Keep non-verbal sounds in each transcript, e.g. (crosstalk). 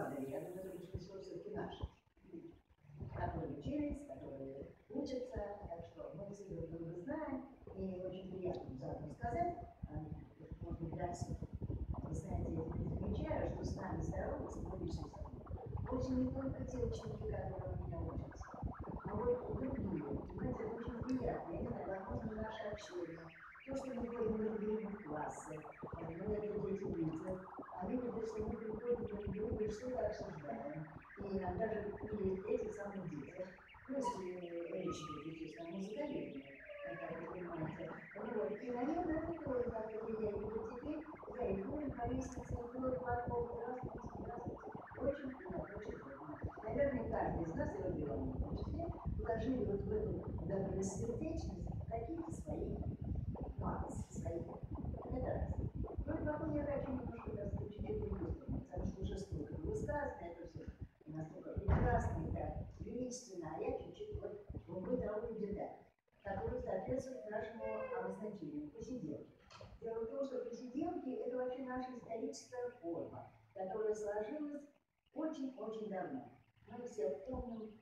правда, я думаю, это большинство все-таки наши, которые учились, которые учатся, так что мы все друг друга знаем, и очень приятно заодно сказать, а, может быть, для. Вы знаете, я замечаю, что с нами здороваются многие сотрудники. Очень не только те ученики, которые у меня учатся, а вот другие. Понимаете, это очень приятно. Я не возможно, наше общение, то, что мы ходим на другие классы, мы это дети что-то обсуждаем. И иногда же и этих самых детях, ну, если речь идет, естественно, о музыкальной, как вы понимаете. Вот. И, наверное, тоже как я вижу теперь, я и помню по лестнице, вплоть по полу, здравствуйте, здравствуйте. Очень приятно, очень приятно. Наверное, каждый из нас, и в том числе, вложили вот в эту добросердечность какие-то свои нюансы, свои. Это раз. Ну и потом я хочу немножко, так сказать, чуть-чуть другую сторону, потому что уже столько было сказано, это все настолько прекрасно и величественно, а чуть-чуть вот в бытовую деталь, которая соответствует нашему обозначению посиделки. Дело в том, что посиделки – это вообще наша историческая форма, которая сложилась очень-очень давно. Мы все помним,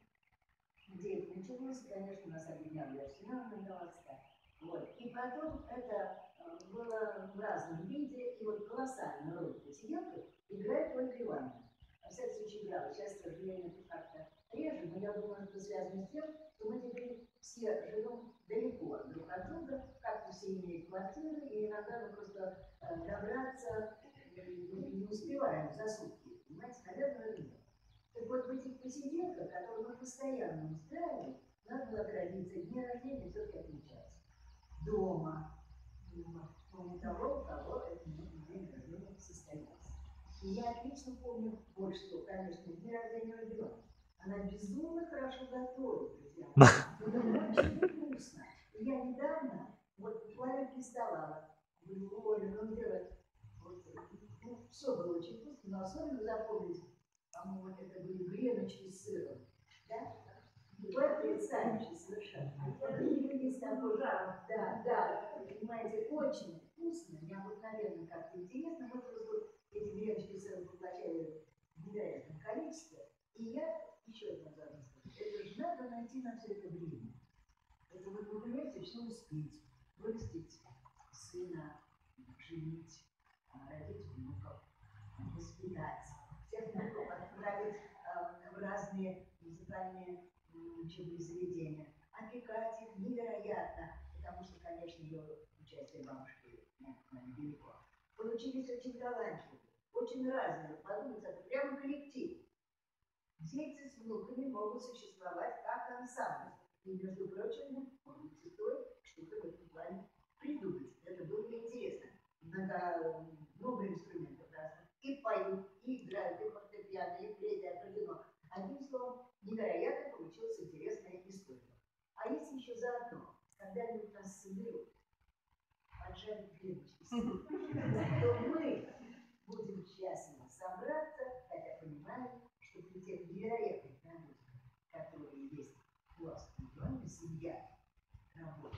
где это началось, конечно, нас объединяли арсенал на Вот. И потом это э, было в разном виде, и вот колоссальную роль посиделки играет Ольга Ивановна. Во всяком случае, играла. Сейчас, к сожалению, как-то я думаю, что связано с тем, что мы теперь все живем далеко друг от друга, как-то все имеют квартиры, и иногда мы просто э, добраться не успеваем за сутки. Понимаете, наверное, это нет. Так вот, в этих посиделках, которые мы постоянно устраиваем, у нас была традиция дни рождения все-таки отмечать. Дома. Дома. У того, у кого это день рождения состоялся. И я отлично помню больше всего, конечно, день рождения ребенка. Она безумно хорошо готовит, друзья. Очень вкусно. Я недавно, вот буквально приставала, говорю, Оля, ну делать, вот, ну, все было очень вкусно, но особенно запомнить, по-моему, это были греночки с сыром, да? Потрясающе совершенно. Есть такой, да, да, понимаете, очень вкусно, необыкновенно как-то интересно. Мы просто эти греночки с сыром поглощали в невероятном количестве. И я еще одна должна сказать, это же надо найти на все это время. Это вы понимаете, все успеть, вырастить сына, женить, родить внуков, воспитать, всех внуков отправить э, в разные музыкальные учебные заведения, опекать их невероятно, потому что, конечно, ее участие бабушки недалеко. Получились очень талантливые, очень разные. Подумайте, это прямо коллектив. Дети с внуками могут существовать ансамбль. И, между прочим, помните той, что-то в этом плане придумать. Это было бы интересно. Много, много инструментов разных. И поют, и играют, и фортепиано, и флейта, и аккордеон. Одним словом, невероятно получилась интересная история. А если еще заодно, когда-нибудь нас соберут, поджарить грибочки, (laughs) то мы будем счастливы собраться, хотя понимаем, что при тех невероятных нагрузках, которые есть у вас в доме, семья, работа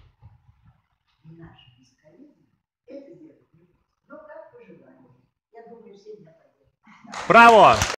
и наше музыкализм, это просто. Но как пожелание. Я думаю, все меня поддержат. Браво!